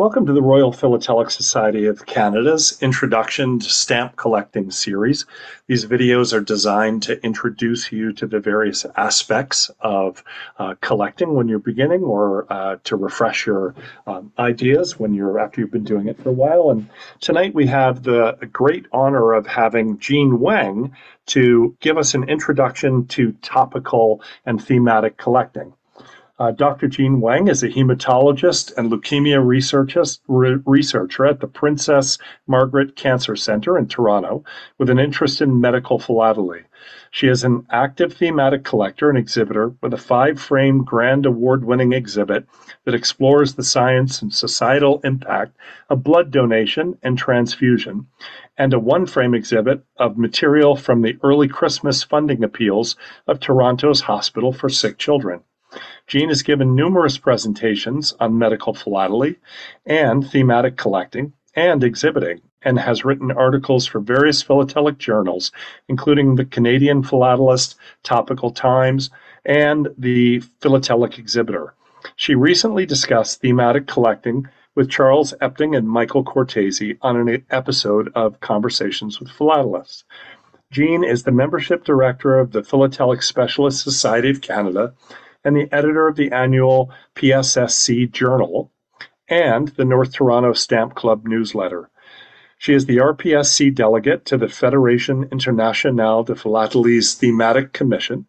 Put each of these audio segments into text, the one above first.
Welcome to the Royal Philatelic Society of Canada's Introduction to Stamp Collecting series. These videos are designed to introduce you to the various aspects of uh, collecting when you're beginning or uh, to refresh your um, ideas when you're after you've been doing it for a while. And tonight we have the great honor of having Jean Wang to give us an introduction to topical and thematic collecting. Uh, Dr. Jean Wang is a hematologist and leukemia researcher at the Princess Margaret Cancer Center in Toronto with an interest in medical philately. She is an active thematic collector and exhibitor with a five frame grand award winning exhibit that explores the science and societal impact of blood donation and transfusion, and a one frame exhibit of material from the early Christmas funding appeals of Toronto's Hospital for Sick Children. Jean has given numerous presentations on medical philately and thematic collecting and exhibiting, and has written articles for various philatelic journals, including the Canadian Philatelist, Topical Times, and the Philatelic Exhibitor. She recently discussed thematic collecting with Charles Epting and Michael Cortese on an episode of Conversations with Philatelists. Jean is the membership director of the Philatelic Specialist Society of Canada and the editor of the annual PSSC Journal and the North Toronto Stamp Club newsletter. She is the RPSC delegate to the Fédération Internationale de Philatélie's Thematic Commission,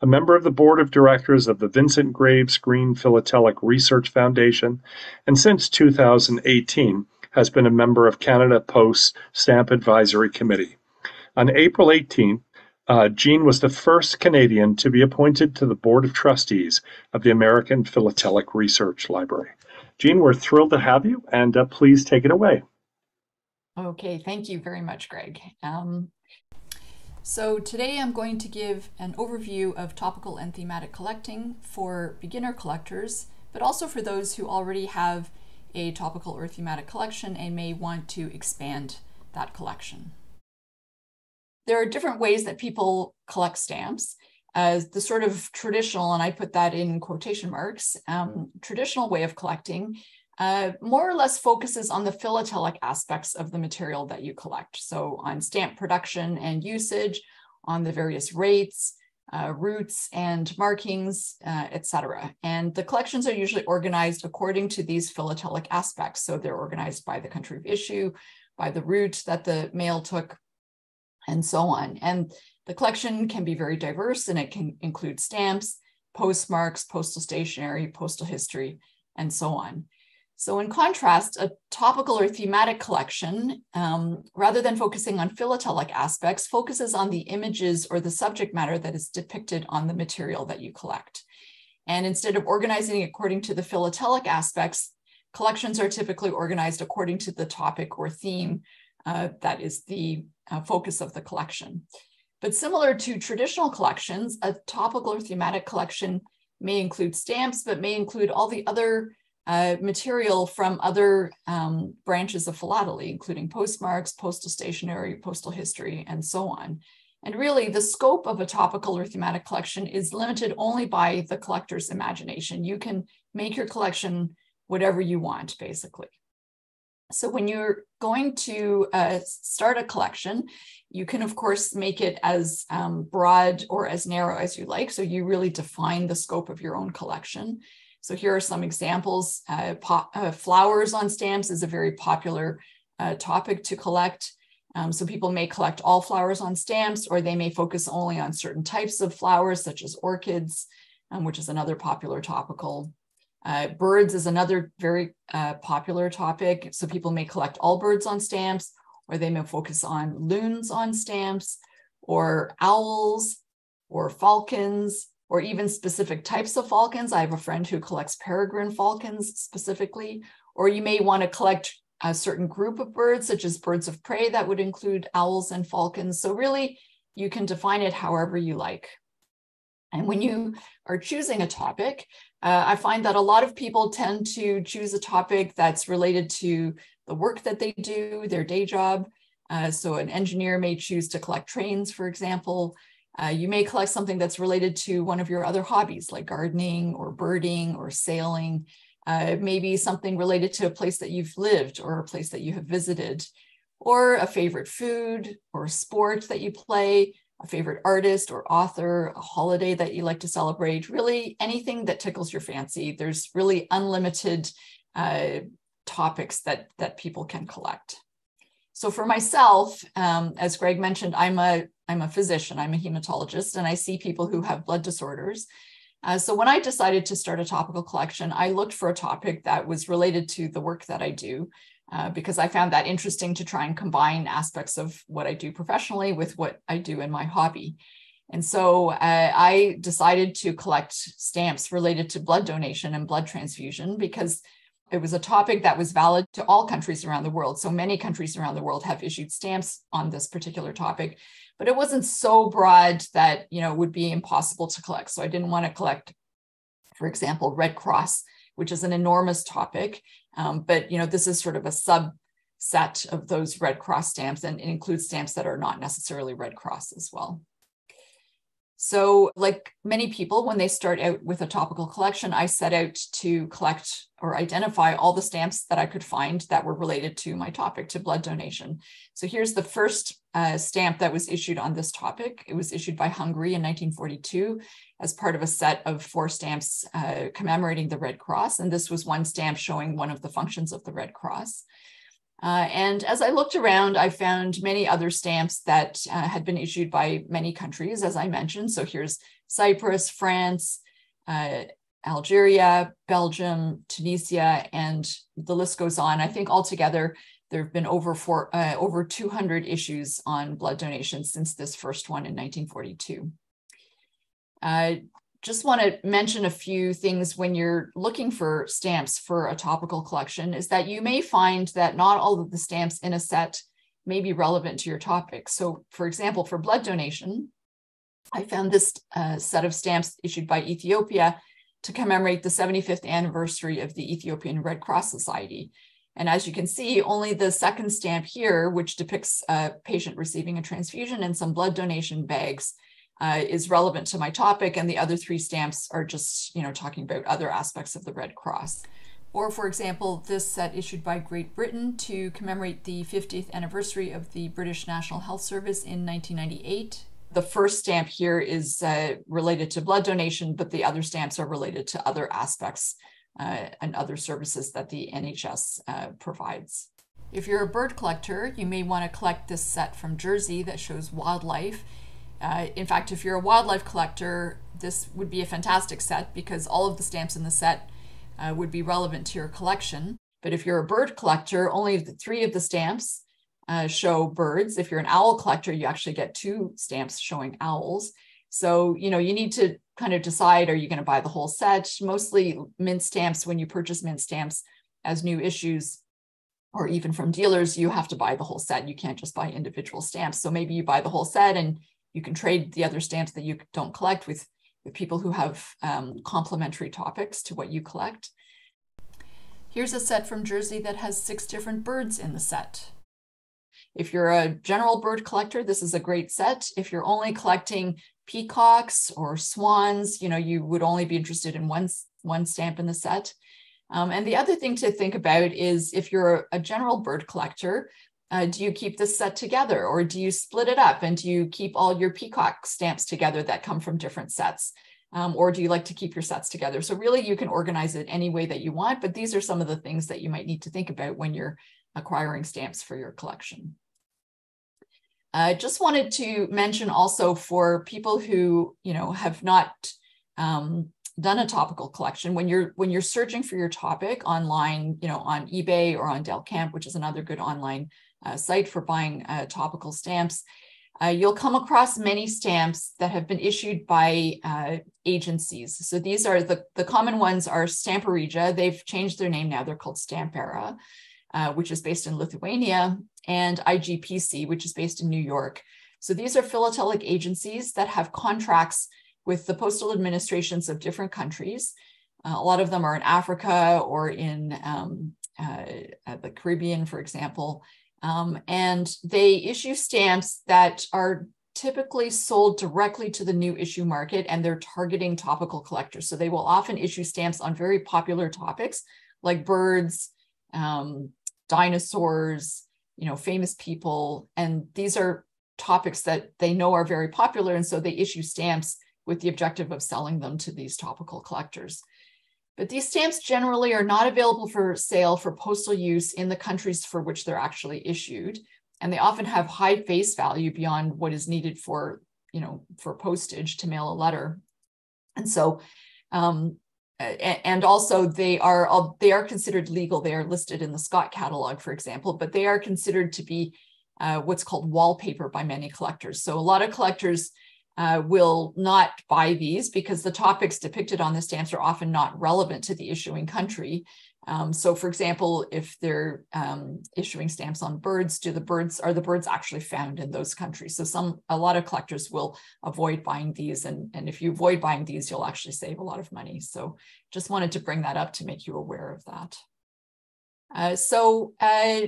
a member of the board of directors of the Vincent Graves Greene Philatelic Research Foundation, and since 2018 has been a member of Canada Post's Stamp Advisory Committee. On April 18th, uh, Jean was the first Canadian to be appointed to the Board of Trustees of the American Philatelic Research Library. Jean, we're thrilled to have you, and uh, please take it away. Okay, thank you very much, Greg. Um, so today I'm going to give an overview of topical and thematic collecting for beginner collectors, but also for those who already have a topical or thematic collection and may want to expand that collection there are different ways that people collect stamps. As the sort of traditional, and I put that in quotation marks, um, traditional way of collecting uh, more or less focuses on the philatelic aspects of the material that you collect. So on stamp production and usage, on the various rates, uh, routes and markings, uh, etc. And the collections are usually organized according to these philatelic aspects. So they're organized by the country of issue, by the route that the mail took, and so on. And the collection can be very diverse and it can include stamps, postmarks, postal stationery, postal history, and so on. So in contrast, a topical or thematic collection, um, rather than focusing on philatelic aspects, focuses on the images or the subject matter that is depicted on the material that you collect. And instead of organizing according to the philatelic aspects, collections are typically organized according to the topic or theme uh, that is the uh, focus of the collection. But similar to traditional collections, a topical or thematic collection may include stamps, but may include all the other uh, material from other um, branches of philately, including postmarks, postal stationery, postal history, and so on. And really, the scope of a topical or thematic collection is limited only by the collector's imagination. You can make your collection whatever you want, basically. So when you're going to uh, start a collection, you can of course make it as um, broad or as narrow as you like. So you really define the scope of your own collection. So here are some examples. Uh, uh, flowers on stamps is a very popular uh, topic to collect. Um, so people may collect all flowers on stamps, or they may focus only on certain types of flowers, such as orchids, um, which is another popular topical uh, birds is another very uh, popular topic. So people may collect all birds on stamps, or they may focus on loons on stamps, or owls, or falcons, or even specific types of falcons. I have a friend who collects peregrine falcons specifically, or you may want to collect a certain group of birds, such as birds of prey that would include owls and falcons. So really, you can define it however you like. And when you are choosing a topic, uh, I find that a lot of people tend to choose a topic that's related to the work that they do, their day job. Uh, so an engineer may choose to collect trains, for example. Uh, you may collect something that's related to one of your other hobbies like gardening or birding or sailing. uh, maybe something related to a place that you've lived or a place that you have visited, or a favorite food or sport that you play, a favorite artist or author, a holiday that you like to celebrate, really anything that tickles your fancy. There's really unlimited uh, topics that, that people can collect. So for myself, um, as Greg mentioned, I'm a, I'm a physician, I'm a hematologist, and I see people who have blood disorders. Uh, so when I decided to start a topical collection, I looked for a topic that was related to the work that I do, uh, because I found that interesting to try and combine aspects of what I do professionally with what I do in my hobby. And so uh, I decided to collect stamps related to blood donation and blood transfusion because it was a topic that was valid to all countries around the world. So many countries around the world have issued stamps on this particular topic but it wasn't so broad that you know it would be impossible to collect. So I didn't want to collect, for example, Red Cross, which is an enormous topic. Um, but you know this is sort of a subset of those Red Cross stamps, and it includes stamps that are not necessarily Red Cross as well. So, like many people, when they start out with a topical collection, I set out to collect or identify all the stamps that I could find that were related to my topic, to blood donation. So, here's the first uh, stamp that was issued on this topic. It was issued by Hungary in 1942 as part of a set of four stamps uh, commemorating the Red Cross. And this was one stamp showing one of the functions of the Red Cross. Uh, and as I looked around, I found many other stamps that uh, had been issued by many countries, as I mentioned. So here's Cyprus, France, uh, Algeria, Belgium, Tunisia, and the list goes on. I think altogether there have been over four, uh, over 200 issues on blood donation since this first one in 1942 just want to mention a few things when you're looking for stamps for a topical collection is that you may find that not all of the stamps in a set may be relevant to your topic. So for example, for blood donation, I found this uh, set of stamps issued by Ethiopia to commemorate the 75th anniversary of the Ethiopian Red Cross Society. And as you can see, only the second stamp here, which depicts a patient receiving a transfusion and some blood donation bags, uh, is relevant to my topic, and the other three stamps are just, you know, talking about other aspects of the Red Cross. Or, for example, this set issued by Great Britain to commemorate the 50th anniversary of the British National Health Service in 1998. The first stamp here is uh, related to blood donation, but the other stamps are related to other aspects uh, and other services that the NHS uh, provides. If you're a bird collector, you may want to collect this set from Jersey that shows wildlife uh, in fact, if you're a wildlife collector, this would be a fantastic set because all of the stamps in the set uh, would be relevant to your collection. But if you're a bird collector, only three of the stamps uh, show birds. If you're an owl collector, you actually get two stamps showing owls. So, you know, you need to kind of decide are you going to buy the whole set? Mostly mint stamps, when you purchase mint stamps as new issues, or even from dealers, you have to buy the whole set. You can't just buy individual stamps. So maybe you buy the whole set and you can trade the other stamps that you don't collect with, with people who have um, complementary topics to what you collect. Here's a set from Jersey that has six different birds in the set. If you're a general bird collector, this is a great set. If you're only collecting peacocks or swans, you know, you would only be interested in one, one stamp in the set. Um, and the other thing to think about is if you're a general bird collector, uh, do you keep this set together or do you split it up and do you keep all your peacock stamps together that come from different sets? Um, or do you like to keep your sets together? So really you can organize it any way that you want, but these are some of the things that you might need to think about when you're acquiring stamps for your collection. I just wanted to mention also for people who, you know, have not um, done a topical collection, when you're when you're searching for your topic online, you know, on eBay or on Delcamp, which is another good online uh, site for buying uh, topical stamps, uh, you'll come across many stamps that have been issued by uh, agencies. So these are the, the common ones are Stamperija. They've changed their name now. They're called Stampera, uh, which is based in Lithuania, and IGPC, which is based in New York. So these are philatelic agencies that have contracts with the postal administrations of different countries. Uh, a lot of them are in Africa or in um, the Caribbean, for example. Um, and they issue stamps that are typically sold directly to the new issue market and they're targeting topical collectors. So they will often issue stamps on very popular topics like birds, um, dinosaurs, you know, famous people. And these are topics that they know are very popular. And so they issue stamps with the objective of selling them to these topical collectors. But these stamps generally are not available for sale for postal use in the countries for which they're actually issued. And they often have high face value beyond what is needed for, you know, for postage to mail a letter. And so, um, and also they are they are considered legal. They are listed in the Scott catalog, for example, but they are considered to be uh, what's called wallpaper by many collectors. So a lot of collectors uh, will not buy these because the topics depicted on the stamps are often not relevant to the issuing country. Um, so, for example, if they're um, issuing stamps on birds, do the birds are the birds actually found in those countries? So, some a lot of collectors will avoid buying these, and and if you avoid buying these, you'll actually save a lot of money. So, just wanted to bring that up to make you aware of that. Uh, so, uh,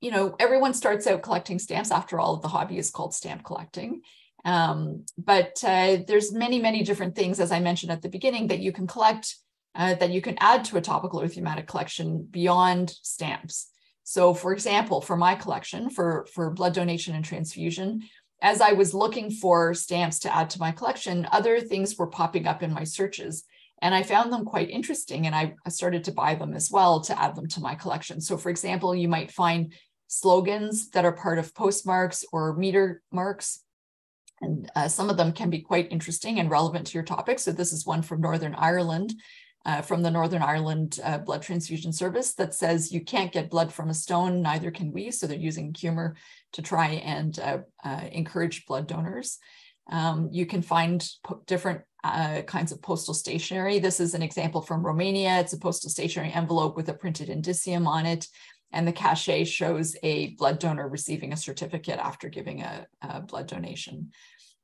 you know, everyone starts out collecting stamps. After all, the hobby is called stamp collecting. Um, but uh, there's many, many different things, as I mentioned at the beginning, that you can collect, uh, that you can add to a topical or thematic collection beyond stamps. So for example, for my collection, for, for blood donation and transfusion, as I was looking for stamps to add to my collection, other things were popping up in my searches. And I found them quite interesting and I started to buy them as well to add them to my collection. So for example, you might find slogans that are part of postmarks or meter marks and uh, some of them can be quite interesting and relevant to your topic. So this is one from Northern Ireland, uh, from the Northern Ireland uh, Blood Transfusion Service that says you can't get blood from a stone, neither can we. So they're using humor to try and uh, uh, encourage blood donors. Um, you can find different uh, kinds of postal stationery. This is an example from Romania. It's a postal stationery envelope with a printed indicium on it and the cachet shows a blood donor receiving a certificate after giving a, a, blood donation.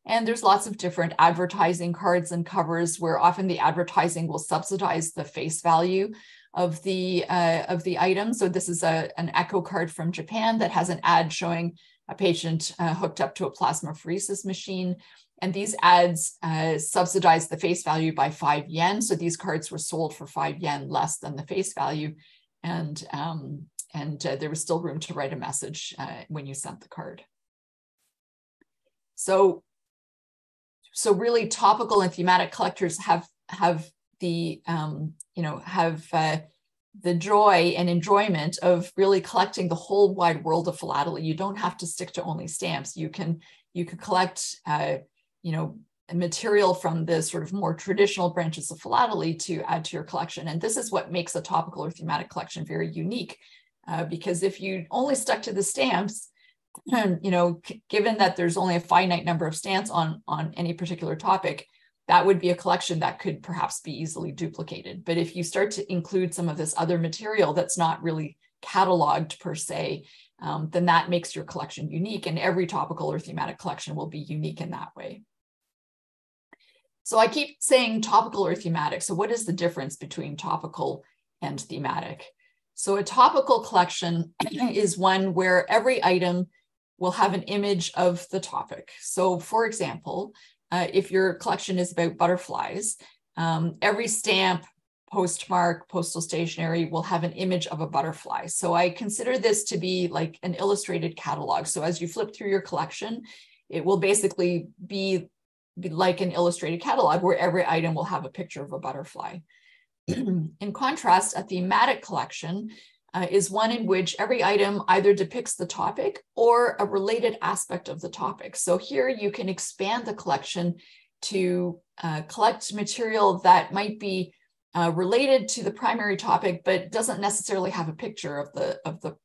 And there's lots of different advertising cards and covers where often the advertising will subsidize the face value of the uh, of the item. So this is a, an echo card from Japan that has an ad showing a patient uh, hooked up to a plasmapheresis machine. And these ads uh, subsidize the face value by five yen. So these cards were sold for five yen less than the face value. And um, and uh, there was still room to write a message uh, when you sent the card. So, so really topical and thematic collectors have, have the, um, you know, have uh, the joy and enjoyment of really collecting the whole wide world of philately. You don't have to stick to only stamps. You can, you can collect, uh, you know, material from the sort of more traditional branches of philately to add to your collection. And this is what makes a topical or thematic collection very unique uh, because if you only stuck to the stamps, you know, given that there's only a finite number of stamps on, on any particular topic, that would be a collection that could perhaps be easily duplicated. But if you start to include some of this other material that's not really cataloged per se, um, then that makes your collection unique. And every topical or thematic collection will be unique in that way. So I keep saying topical or thematic. So what is the difference between topical and thematic? So a topical collection is one where every item will have an image of the topic. So for example, uh, if your collection is about butterflies, um, every stamp, postmark, postal stationery will have an image of a butterfly. So I consider this to be like an illustrated catalog. So as you flip through your collection, it will basically be, be like an illustrated catalog where every item will have a picture of a butterfly. in contrast, a thematic collection uh, is one in which every item either depicts the topic or a related aspect of the topic. So here you can expand the collection to uh, collect material that might be uh, related to the primary topic, but doesn't necessarily have a picture of the, of the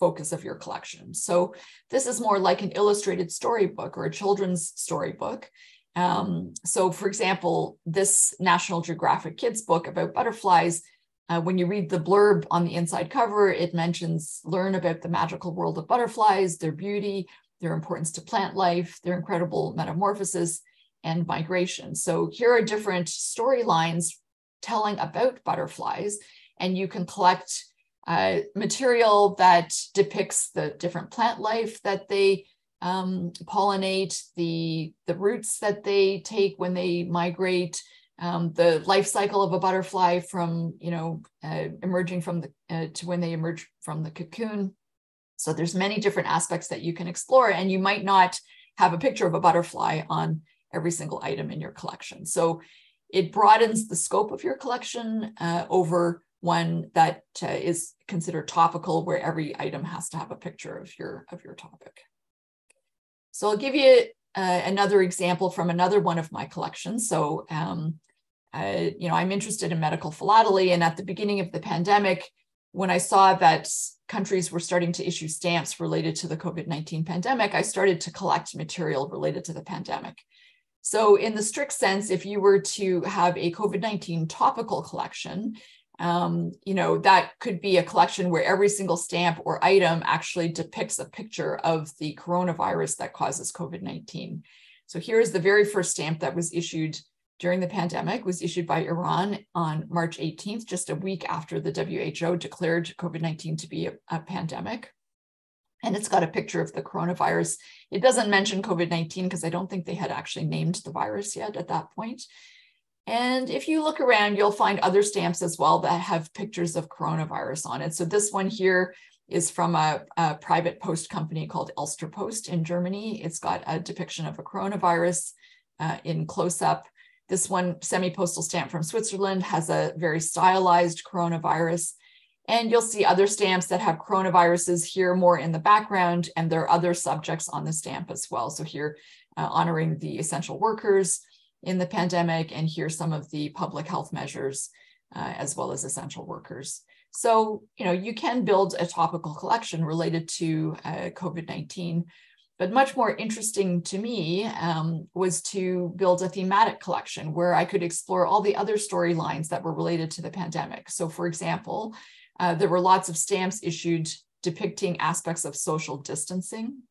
focus of your collection. So this is more like an illustrated storybook or a children's storybook. Um, so, for example, this National Geographic Kids book about butterflies, uh, when you read the blurb on the inside cover, it mentions learn about the magical world of butterflies, their beauty, their importance to plant life, their incredible metamorphosis and migration. So, here are different storylines telling about butterflies, and you can collect uh, material that depicts the different plant life that they um, pollinate, the, the roots that they take when they migrate, um, the life cycle of a butterfly from, you know, uh, emerging from the, uh, to when they emerge from the cocoon. So there's many different aspects that you can explore and you might not have a picture of a butterfly on every single item in your collection. So it broadens the scope of your collection uh, over one that uh, is considered topical where every item has to have a picture of your of your topic. So I'll give you uh, another example from another one of my collections. So, um, you know, I'm interested in medical philately, and at the beginning of the pandemic, when I saw that countries were starting to issue stamps related to the COVID 19 pandemic, I started to collect material related to the pandemic. So, in the strict sense, if you were to have a COVID 19 topical collection, um, you know, that could be a collection where every single stamp or item actually depicts a picture of the coronavirus that causes COVID 19. So, here is the very first stamp that was issued during the pandemic was issued by Iran on March 18th, just a week after the WHO declared COVID 19 to be a, a, pandemic. And it's got a picture of the coronavirus. It doesn't mention COVID 19 because I don't think they had actually named the virus yet at that point. And if you look around, you'll find other stamps as well that have pictures of coronavirus on it. So this one here is from a, a private post company called Elster Post in Germany. It's got a depiction of a coronavirus uh, in close up. This one, semi-postal stamp from Switzerland, has a very stylized coronavirus. And you'll see other stamps that have coronaviruses here more in the background, and there are other subjects on the stamp as well. So here, uh, honoring the essential workers in the pandemic, and here some of the public health measures, uh, as well as essential workers. So, you know, you can build a topical collection related to uh, COVID-19 but much more interesting to me um, was to build a thematic collection where I could explore all the other storylines that were related to the pandemic. So, for example, uh, there were lots of stamps issued depicting aspects of social distancing.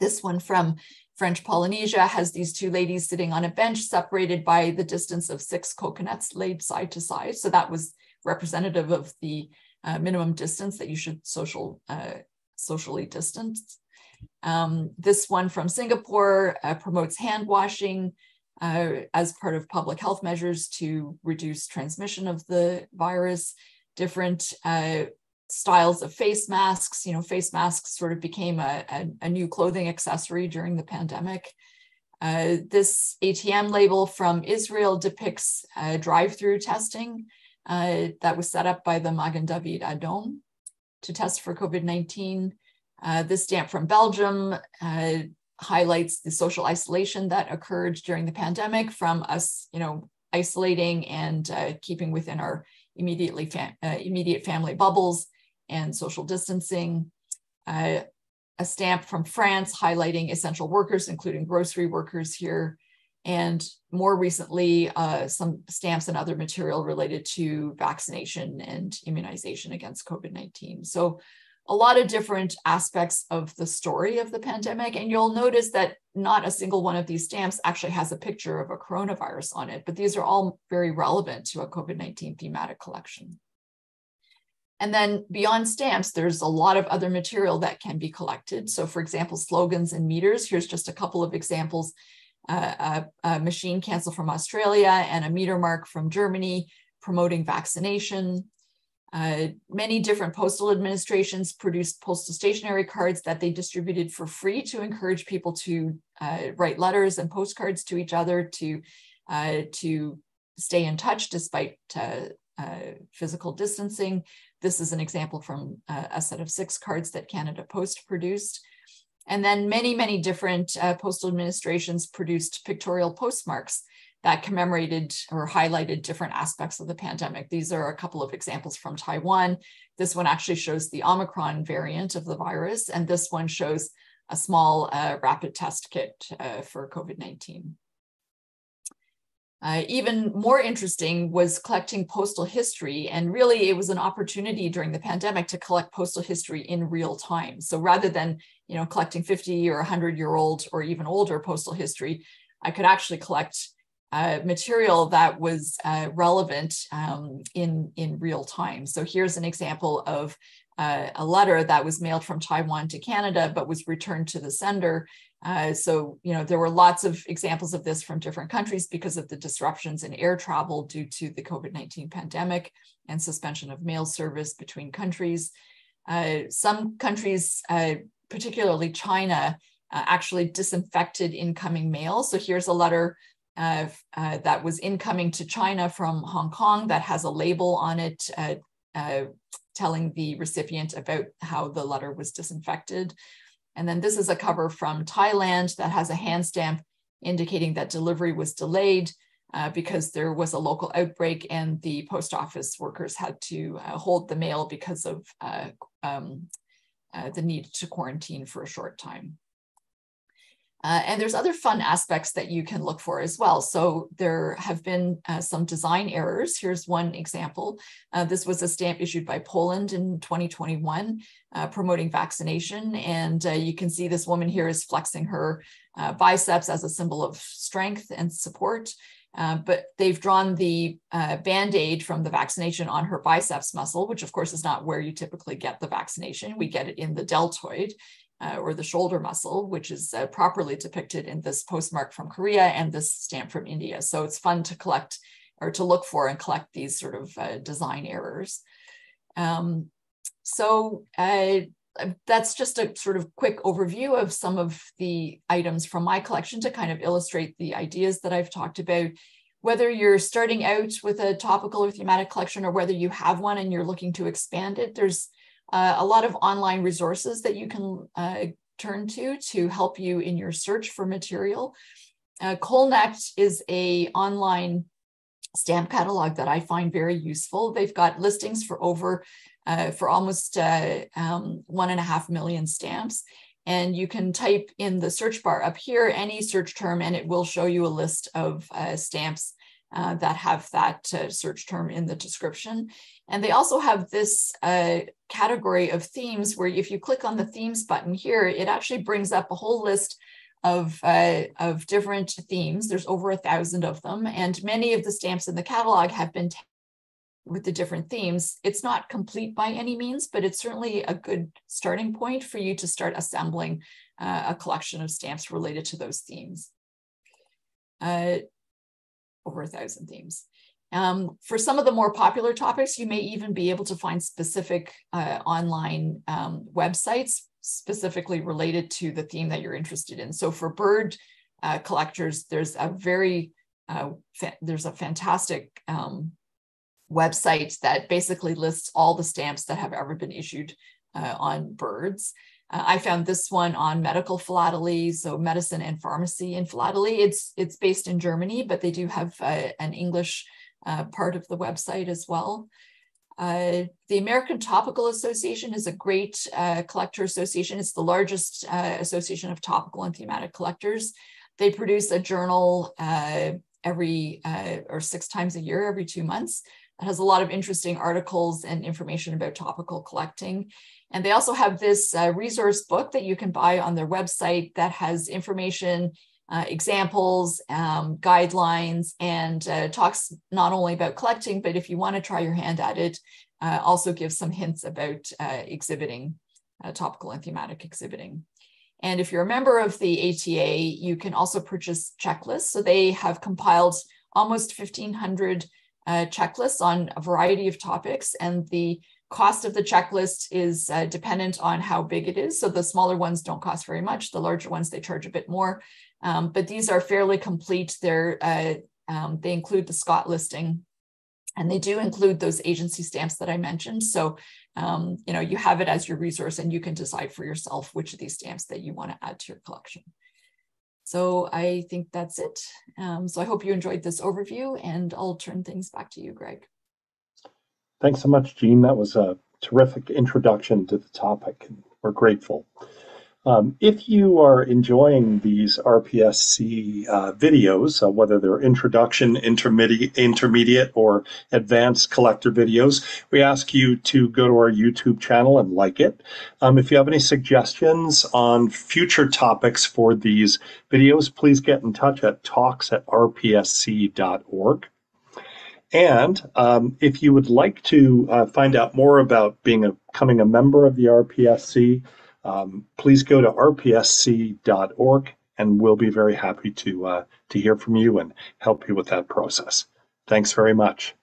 This one from French Polynesia has these two ladies sitting on a bench separated by the distance of six coconuts laid side to side. So that was representative of the uh, minimum distance that you should social uh, socially distance. Um, this one from Singapore uh, promotes hand washing uh, as part of public health measures to reduce transmission of the virus. Different uh, styles of face masks. You know, face masks sort of became a, a, a new clothing accessory during the pandemic. Uh, this ATM label from Israel depicts drive-through testing uh, that was set up by the Magen David Adom to test for COVID-19. Uh, this stamp from Belgium uh, highlights the social isolation that occurred during the pandemic from us, you know, isolating and uh, keeping within our immediately fam uh, immediate family bubbles and social distancing. Uh, a stamp from France highlighting essential workers, including grocery workers here. And more recently, uh, some stamps and other material related to vaccination and immunization against COVID-19. So a lot of different aspects of the story of the pandemic. And you'll notice that not a single one of these stamps actually has a picture of a coronavirus on it, but these are all very relevant to a COVID 19 thematic collection. And then beyond stamps, there's a lot of other material that can be collected. So, for example, slogans and meters. Here's just a couple of examples uh, a, a machine cancel from Australia and a meter mark from Germany promoting vaccination. Uh, many different postal administrations produced postal stationery cards that they distributed for free to encourage people to uh, write letters and postcards to each other to, uh, to stay in touch despite uh, uh, physical distancing. This is an example from a set of six cards that Canada Post produced. And then many, many different postal administrations produced pictorial postmarks that commemorated or highlighted different aspects of the pandemic. These are a couple of examples from Taiwan. This one actually shows the Omicron variant of the virus, and this one shows a small uh, rapid test kit uh, for COVID-19. Uh, even more interesting was collecting postal history. And really, it was an opportunity during the pandemic to collect postal history in real time. So rather than you know, collecting 50 or 100 year old or even older postal history, I could actually collect uh, material that was uh, relevant um, in, in real time. So here's an example of uh, a letter that was mailed from Taiwan to Canada, but was returned to the sender. Uh, so, you know, there were lots of examples of this from different countries because of the disruptions in air travel due to the COVID 19 pandemic and suspension of mail service between countries. Uh, some countries, uh, particularly China, uh, actually disinfected incoming mail. So here's a letter uh, uh, that was incoming to China from Hong Kong that has a label on it uh, uh, telling the recipient about how the letter was disinfected. And then this is a cover from Thailand that has a hand stamp indicating that delivery was delayed uh, because there was a local outbreak and the post office workers had to hold the mail because of um, the need to quarantine for a short time. Uh, and there's other fun aspects that you can look for as well. So there have been uh, some design errors. Here's one example. Uh, this was a stamp issued by Poland in 2021 uh, promoting vaccination. And uh, you can see this woman here is flexing her uh, biceps as a symbol of strength and support. but they've drawn the band-aid from the vaccination on her biceps muscle, which of course is not where you typically get the vaccination. We get it in the deltoid uh, or the shoulder muscle, which is uh, properly depicted in this postmark from Korea and this stamp from India. So it's fun to collect or to look for and collect these sort of uh, design errors. Um, so uh, that's just a sort of quick overview of some of the items from my collection to kind of illustrate the ideas that I've talked about. Whether you're starting out with a topical or thematic collection or whether you have one and you're looking to expand it, there's uh, a lot of online resources that you can uh, turn to to help you in your search for material. Uh, Colnect is a online stamp catalog that I find very useful. They've got listings for over uh, for almost uh, um, one and a half million stamps. And you can type in the search bar up here any search term, and it will show you a list of uh, stamps uh, that have that uh, search term in the description. And they also have this uh, category of themes where if you click on the themes button here, it actually brings up a whole list of, uh, of different themes. There's over a thousand of them. And many of the stamps in the catalog have been with the different themes. It's not complete by any means, but it's certainly a good starting point for you to start assembling uh, a collection of stamps related to those themes. Over a thousand themes. Um, for some of the more popular topics, you may even be able to find specific uh, online um, websites specifically related to the theme that you're interested in. So for bird uh, collectors, there's a very, uh, there's a fantastic um, website that basically lists all the stamps that have ever been issued uh, on birds. Uh, I found this one on medical philately, so medicine and pharmacy in philately. It's it's based in Germany, but they do have uh, an English uh, part of the website as well. Uh, the American Topical Association is a great uh, collector association. It's the largest uh, association of topical and thematic collectors. They produce a journal every or six times a year, every two months. Has a lot of interesting articles and information about topical collecting. And they also have this uh, resource book that you can buy on their website that has information, uh, examples, um, guidelines, and uh, talks not only about collecting, but if you want to try your hand at it, uh, also gives some hints about uh, exhibiting, uh, topical and thematic exhibiting. And if you're a member of the ATA, you can also purchase checklists. So they have compiled almost 1,500 checklists on a variety of topics, and the cost of the checklist is uh, dependent on how big it is. So the smaller ones don't cost very much. The larger ones, they charge a bit more. Um, but these are fairly complete. They're, uh, um, they include the Scott listing and they do include those agency stamps that I mentioned. So, um, you know, you have it as your resource and you can decide for yourself which of these stamps that you want to add to your collection. So I think that's it. Um, so I hope you enjoyed this overview and I'll turn things back to you, Greg. Thanks so much, Jean. That was a terrific introduction to the topic, and we're grateful. Um, if you are enjoying these RPSC uh, videos, uh, whether they're introduction, intermediate, intermediate, or advanced collector videos, we ask you to go to our YouTube channel and like it. Um, if you have any suggestions on future topics for these videos, please get in touch at talks at rpsc.org. And um, if you would like to uh, find out more about being a, becoming a member of the RPSC, um, please go to rpsc.org and we'll be very happy to, uh, to hear from you and help you with that process. Thanks very much.